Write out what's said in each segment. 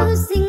Music.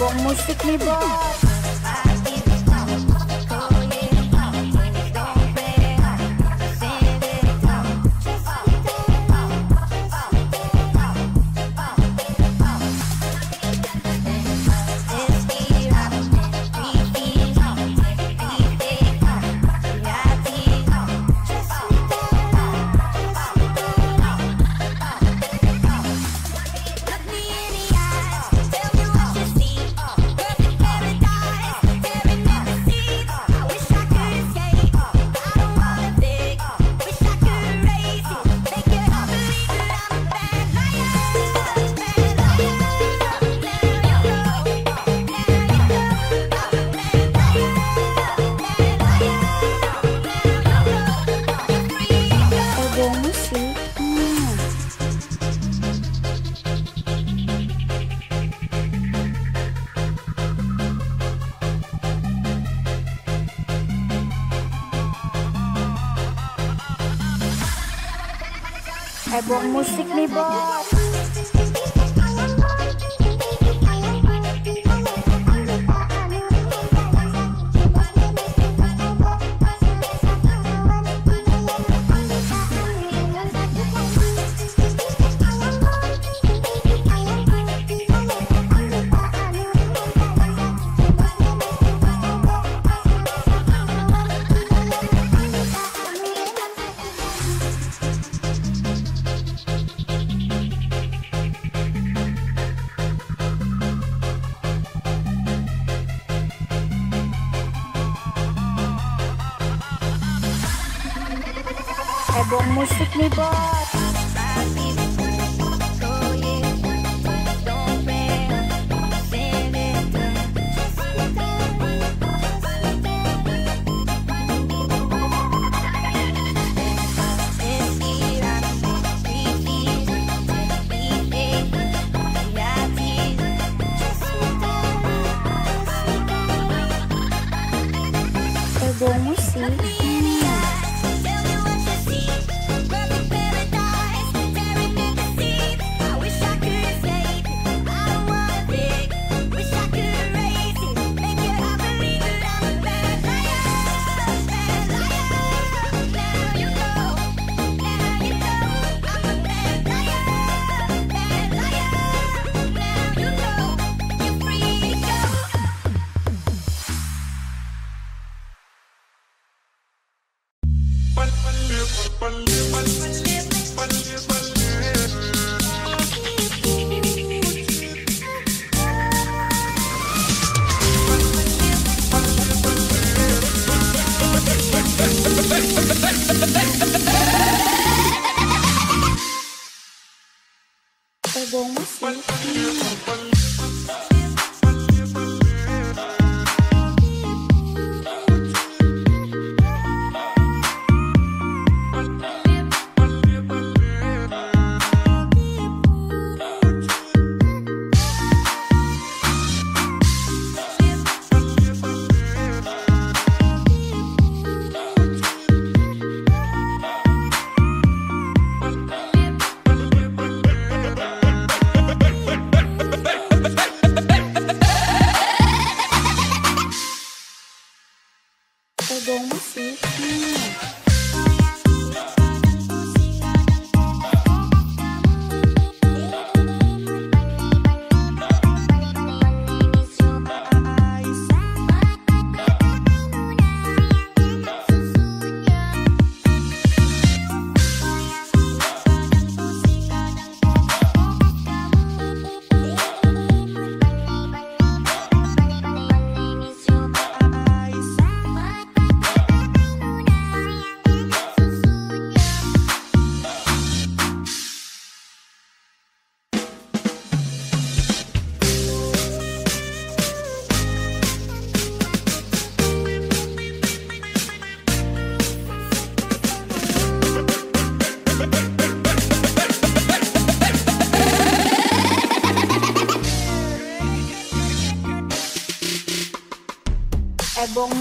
Ebong musik nih bos Ebong musik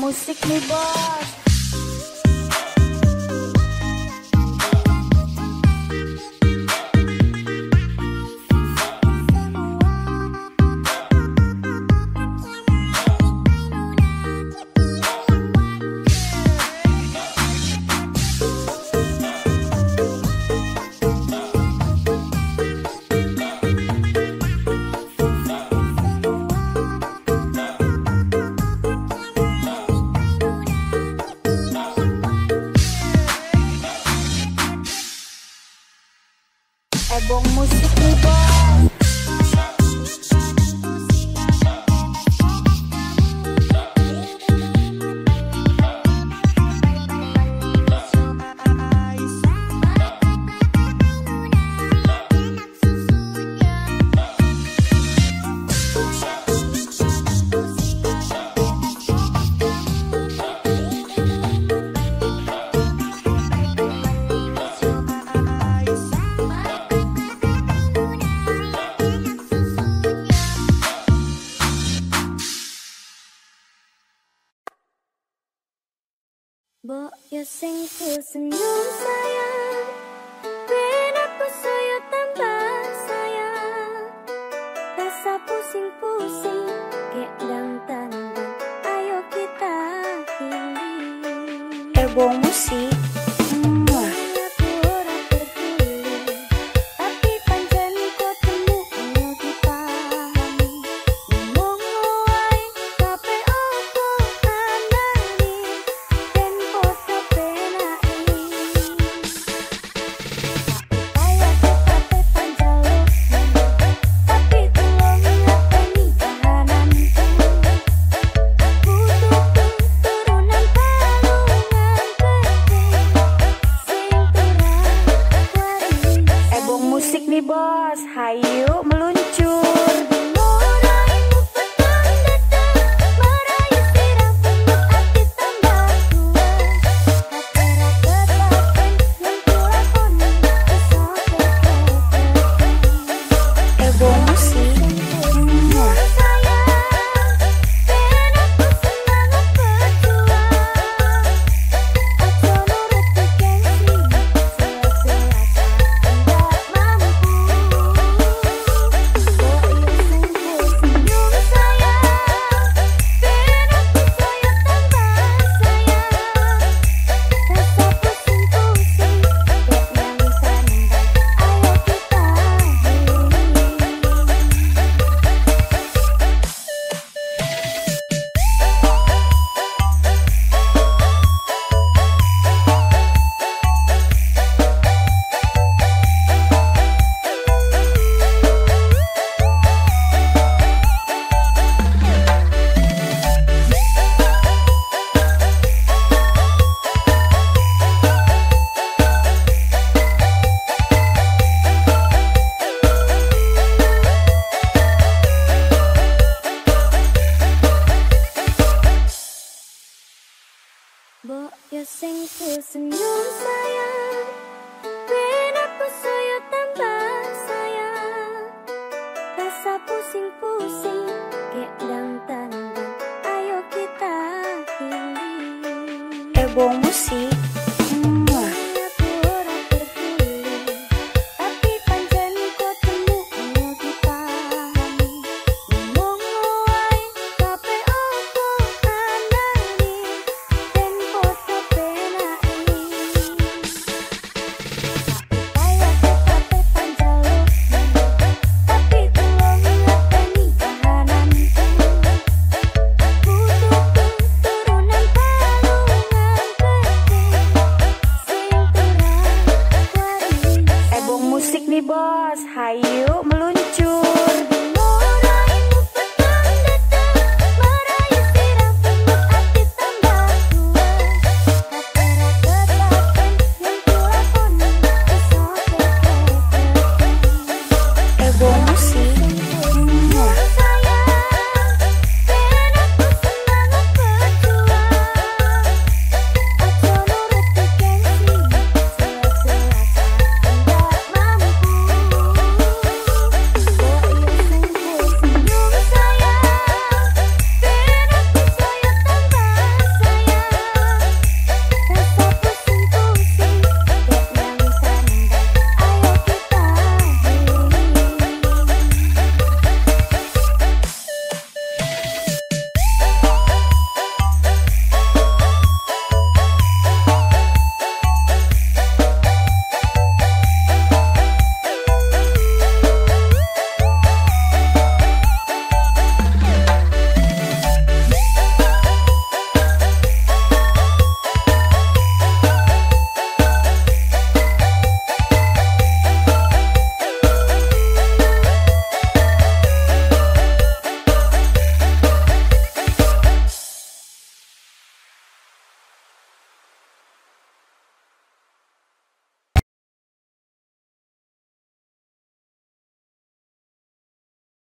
Ebong musik nih Mbok yo sing senyum sayang asik nih bos, hayu meluncur.